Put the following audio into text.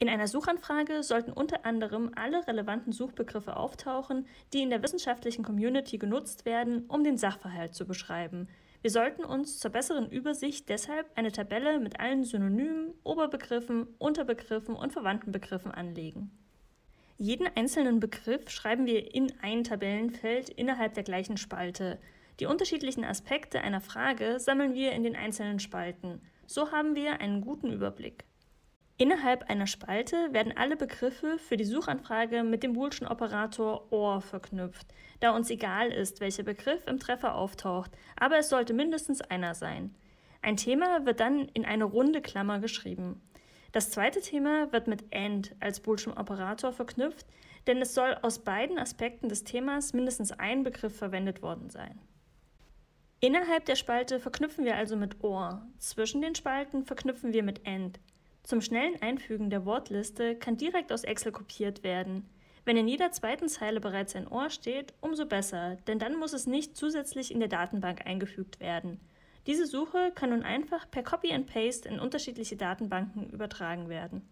In einer Suchanfrage sollten unter anderem alle relevanten Suchbegriffe auftauchen, die in der wissenschaftlichen Community genutzt werden, um den Sachverhalt zu beschreiben. Wir sollten uns zur besseren Übersicht deshalb eine Tabelle mit allen Synonymen, Oberbegriffen, Unterbegriffen und verwandten Begriffen anlegen. Jeden einzelnen Begriff schreiben wir in ein Tabellenfeld innerhalb der gleichen Spalte. Die unterschiedlichen Aspekte einer Frage sammeln wir in den einzelnen Spalten. So haben wir einen guten Überblick. Innerhalb einer Spalte werden alle Begriffe für die Suchanfrage mit dem Boolschen Operator OR verknüpft, da uns egal ist, welcher Begriff im Treffer auftaucht, aber es sollte mindestens einer sein. Ein Thema wird dann in eine runde Klammer geschrieben. Das zweite Thema wird mit AND als Boolschen Operator verknüpft, denn es soll aus beiden Aspekten des Themas mindestens ein Begriff verwendet worden sein. Innerhalb der Spalte verknüpfen wir also mit OR, zwischen den Spalten verknüpfen wir mit AND. Zum schnellen Einfügen der Wortliste kann direkt aus Excel kopiert werden. Wenn in jeder zweiten Zeile bereits ein Ohr steht, umso besser, denn dann muss es nicht zusätzlich in der Datenbank eingefügt werden. Diese Suche kann nun einfach per Copy and Paste in unterschiedliche Datenbanken übertragen werden.